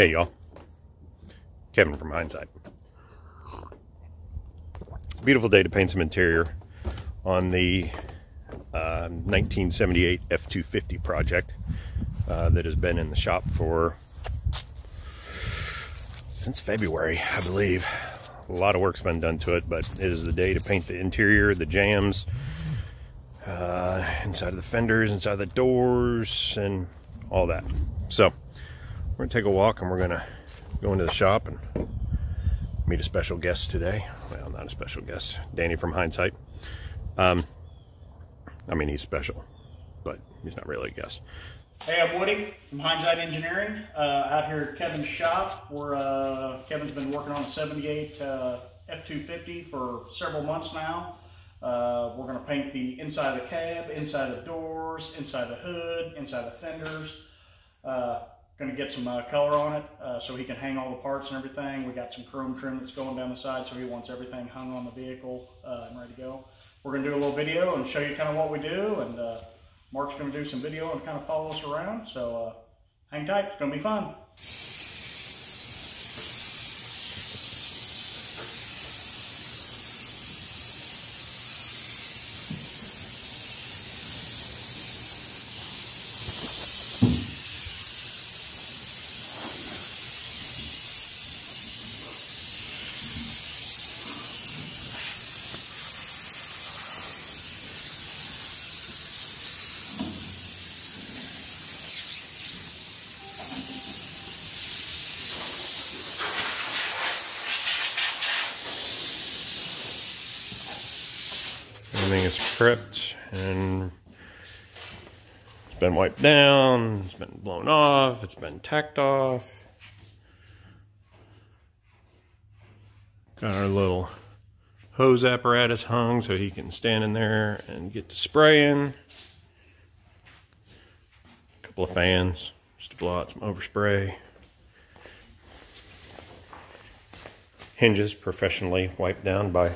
Hey y'all, Kevin from Hyndzyte. It's a beautiful day to paint some interior on the uh, 1978 F-250 project uh, that has been in the shop for since February, I believe. A lot of work's been done to it, but it is the day to paint the interior, the jams, uh, inside of the fenders, inside of the doors, and all that. So, we're gonna take a walk and we're gonna go into the shop and meet a special guest today. Well, not a special guest, Danny from Hyndzyte. Um, I mean, he's special, but he's not really a guest. Hey, I'm Woody from Hyndzyte Engineering. Uh, out here at Kevin's shop, where uh, Kevin's been working on a 78 uh, F250 for several months now. Uh, we're to paint the inside of the cab, inside the doors, inside the hood, inside the fenders. Going to get some uh, color on it uh, so he can hang all the parts and everything. We got some chrome trim that's going down the side, so he wants everything hung on the vehicle uh, and ready to go. We're going to do a little video and show you kind of what we do, and uh, Mark's going to do some video and kind of follow us around. So uh, hang tight, it's going to be fun. Everything is prepped and it's been wiped down, it's been blown off, it's been tacked off. Got our little hose apparatus hung so he can stand in there and get to spraying. A couple of fans just to blow out some overspray. Hinges professionally wiped down by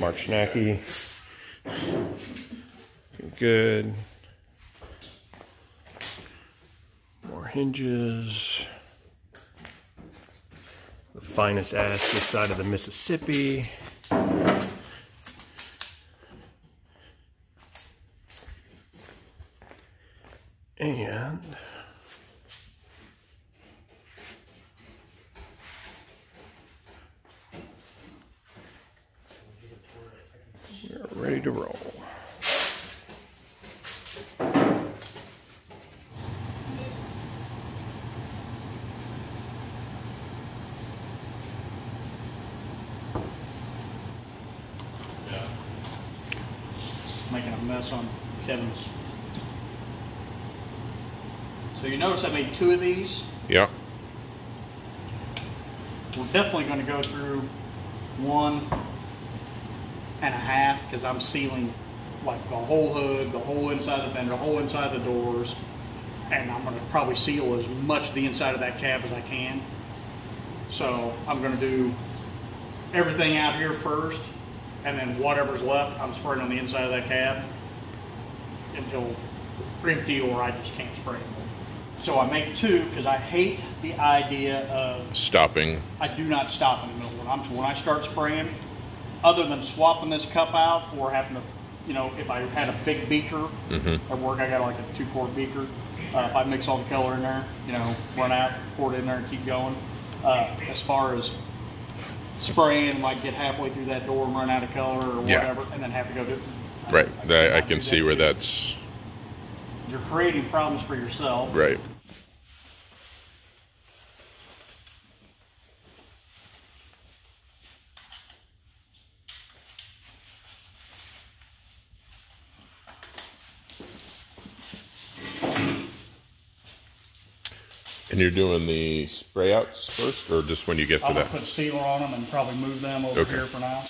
Mark Schnacky. Good. More hinges. The finest ass this side of the Mississippi. And we're ready to roll. Making a mess on Kevin's. So you notice I made two of these. Yeah. We're definitely going to go through one and a half because I'm sealing like the whole hood, the whole inside of the fender, the whole inside of the doors, and I'm going to probably seal as much of the inside of that cab as I can. So I'm going to do everything out here first, and then whatever's left, I'm spraying on the inside of that cab until empty or I just can't spray anymore. So I make two because I hate the idea of stopping. I do not stop in the middle. When, I'm, when I start spraying, other than swapping this cup out or having to, you know, if I had a big beaker at work, I got like a two quart beaker. Uh, if I mix all the color in there, you know, run out, pour it in there, and keep going. Uh, as far as spraying, like get halfway through that door and run out of color or Yeah. whatever, and then have to go do. Right. I, I cannot can see that where that's You're creating problems for yourself. right. And you're doing the spray outs first, or just when you get to I'm gonna that? put sealer on them and probably move them over Okay. here for now.